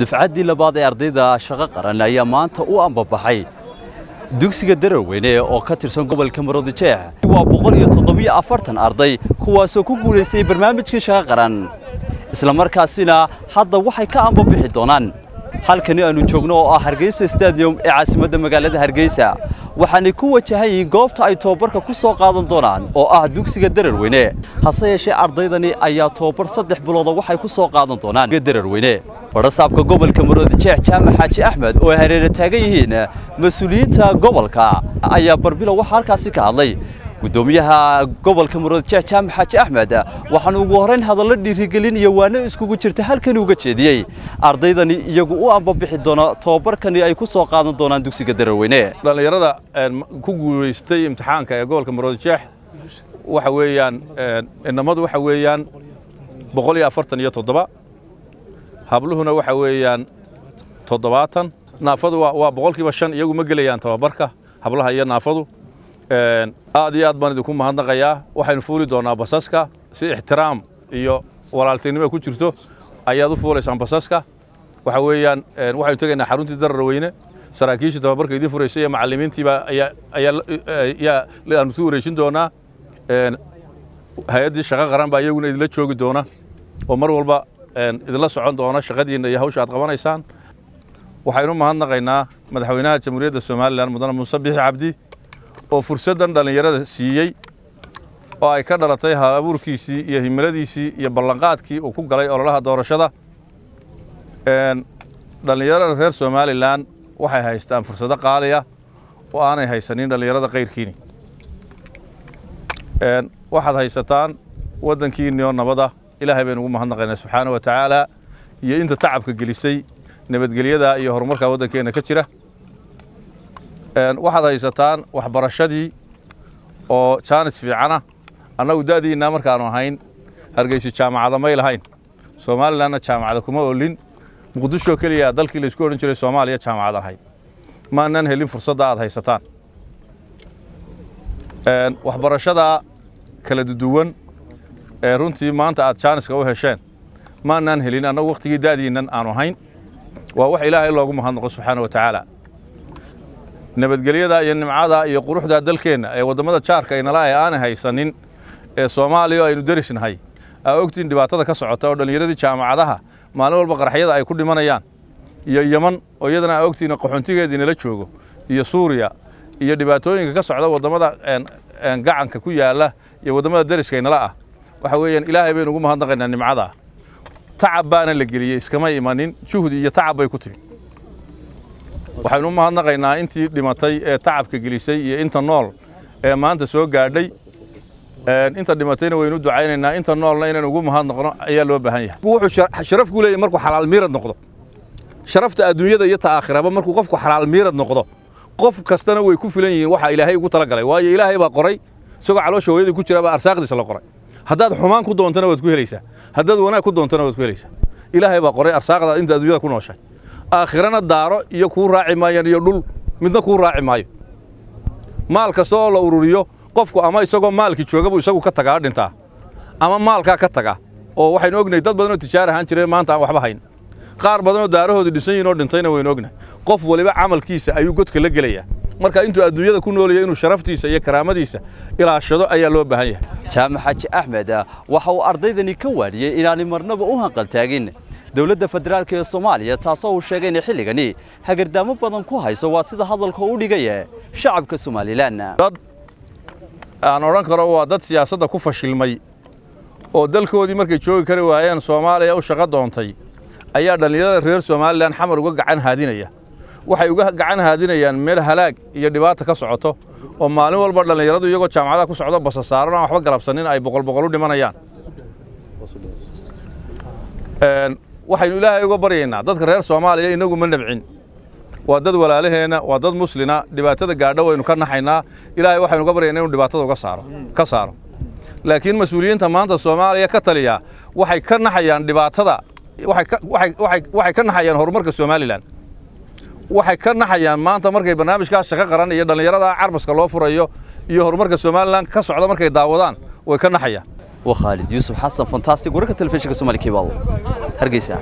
dufcaddii labaad ee ardayda shaqo qaran ayaa maanta u ambabaxay dugsiga dararweyne oo ka tirsan gobolka maroodijeex waa boqol iyo toddobiyo afartan arday kuwaasoo ku guulaystay barnaamijkii shaqo qaran islamarkaasina hadda waxay ka ambabixi doonaan halkani aanu joogno oo ah hargeysa stadium ee caasimadda magaalada hargeysa waxaanay ku wajahan yihiin goobta ay tobabarka ku soo qaadan doonaan oo ah dugsiga dararweyne hase yeeshee ardaydani ayaa tobabar saddex bilooda waxay ku soo qaadan doonaan dararweyne barasaabka gobolka maroodijeex jaamac xaaji axmed oo ay hareera taagan yihiin mas'uuliyiinta gobolka ayaa barbilo waxaa halkaasi ka hadlay gudoomiyaha gobolka maroodijeex jaamac xaaji axmed waxaana ugu horrayn hadallo dhiirigelin iyo waano iskugu jirta halkani uga jeediyey. Ardaydani iyagu u ambabixi doona tobabarkani ay ku soo qaadan doonaan dugsiga dararweyne dhallinyarada ku guulaystay imtixaanka ee gobolka maroodijeex waxa weeyaan inamadu waxa weeyaan boqol iyo afartan iyo toddoba. Habluhuna waxa weeyaan toddobaatan. Naafadu waa boqolkiiba shan iyagu ma gelayaan tababarka. Hablaha iyo naafadu aad iyo aad baan idinku mahadnaqayaa. Waxaynu fuuli doonaa basaska. Si ixtiraam iyo walaaltinimo ku jirto ayaad u fuulaysaan basaska. Waxa weeyaan waxaynu tegaynaa xaruntii dararweyne saraakiishii tababarka idiin furaysay iyo macallimiintiiba ayaa aanu ku wareejin doonaa. Hay'addii shaqo qaran baa iyaguna idinla joogi doona. Oo mar walba idinla socon doona shaqadiinna iyo hawsha aad qabanaysaan. Waxaynu mahadnaqaynaa madaxweynaha jamhuuriyadda somalilan mudane muuse bixi cabdi oo fursaddan dhallinyarada siiyey oo ay ka dhalatay halabuurkiisii iyo himiladiisii iyo ballanqaadkii uu ku galay ololaha doorashada. Dhallinyarada reer somalilan waxay haystaan fursado qaaliya oo aanay haysanin dhallinyarada kayrkiini waxaad haysataan waddankiinnioo nabada ilaahay baynu ugu mahadnaqaynaa subxaana wa tacaala iyo inta tacabka gelisay nabadgelyada iyo horumarka waddankeenna ka jira waxaad haysataan waxbarashadii oo jaanis fiicana annagu da'diinna markaannu ahayn hargeysi jaamacada may lahayn. Somalilanna jaamacada kuma olin muqdisho keliya dalkii laysku odhan jiray soomaaliya jaamacad ahayd maanaan helin fursadda aad haysataan. Waxbarashada kala duwan ee runtii maanta aad jaaniska u hesheen maanaan helin. Annagu wakhtigii da'diinnan aanu ahayn waa wax ilaahay loogu mahadnaqo subxaana wa tacaala nabadgelyada iyo nimcada iyo quruxda dalkeenna ee waddamada jaarka aynala ee aanay haysanin ee soomaaliya oo aynu derisnahay aa ogtiin dhibaatada ka socota oo dhallinyaradii jaamacadaha maalin walba qaraxyada ay ku dhimanayaan. Iyo yeman oo iyadana aa ogtiin qaxoontigeedii nala joogo. Iyo suuriya iyo dhibaatooyinka ka socda waddamada gacanka ku yaalla iyo waddamada deriska aynala ah. Waxa weeyaan ilaahay baynu ugu mahadnaqaynaa nimcadaa tacab baana la geliyey iskamay imanin juhdi iyo tacab bay ku timi waxaynu u mahadnaqaynaa intii dhimatay ee tacabka gelisay iyo inta nool ee maanta soo gaadhay. Inta dhimatayna waynu ducaynaynaa. Inta noolna inaynu ugu mahadnaqno ayaa loo baahan yahay. Wuxuu sharaf ku leeyahy markuu xalaal miirad noqdo. Sharafta adduunyada iyo ta aakhiraba markuu qofku xalaal miirad noqdo qof kastana way ku filan yihiin waxa ilaahay ugu talagalay. Waayo ilaahay baa qoray isagoo caloosha hooyadii ku jira baa arsaaqdiisa la qoray. Haddaad xumaan ku doontana waad ku helaysaa. Haddaad wanaag ku doontana waad ku helaysaa. Ilaahay baa qoray arsaaqda inta adduunyada ku nooshay aakhirana daaro iyo kuu raaci maayaan iyo dhul midna kuu raaci maayo. Maal kasta oo la ururiyo qofku ama isagoo maalkii jooga buu isagu ka tagaa dhintaa. Ama maalkaa ka taga oo waxaynu ognahay dad badanoo tijaar ahaan jireen maanta aan waxba hayn. Qaar badanoo daarahoodii dhisan yihiin oo dhintayna waynu ognahay. Qof waliba camalkiisa ayuu godka la gelayaa. Marka intuu adduunyada ku noolaya inuu sharaftiisa iyo karaamadiisa ilaashado ayaa loo baahan yahay. Jaamac xaaji axmed waxa uu ardaydani ka waadhiyey inaanay marnaba u hanqaltaagin dowladda federaalk ee soomaaliya taasoo uu sheegay inay xilligani hagardaamo badan ku hayso waa sida hadalka u dhigaya shacabka somalilan. Dad aan odhan karo waa dad siyaasadda ku fashilmay oo dalkoodii markay joogi kari waayeen soomaaliya u shaqo doontay ayaa dhallinyarada reer somalilan xamar uga gacan haadinaya. Waxay uga gacan haadinayaan meel halaag iyo dhibaata ka socoto oo maalin walba dhallinyaradu iyagoo jaamacadaha ku socdo basa saaran aan waxba galabsanin ay boqol boqol u dhimanayaan waxaynu ilaahay uga baryaynaa dadka reer soomaaliya inagu ma nabcin. Waa dad walaalaheenna waa dad muslina dhibaatada gaadho waynu ka naxaynaa. Ilaahay waxaynu uga baryaynaa inuu dhibaatada uga saaro ka saaro. Laakiin mas'uuliyiinta maanta soomaaliya ka taliya waxay ka naxayaan dhibaatada waxay ka naxayaan horumarka somalilan. Waxay ka naxayaan maanta markay barnaamijkaas shaqo qaran iyo dhallinyarada carbaska loo furayo iyo horumarka somalilan ka socda markay daawadaan way ka naxayaan waa khaalid yuusuf xasan fantastic wararka telefishinka somaali kebal hargeysa